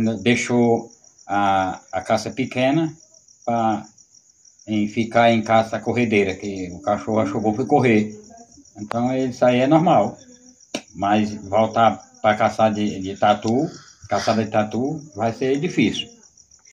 Né, deixou a, a caça pequena para ficar em caça corredeira, que o cachorro achou bom foi correr. Então isso aí é normal. Mas voltar para caçar de, de tatu, caçada de tatu, vai ser difícil.